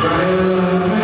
Amém.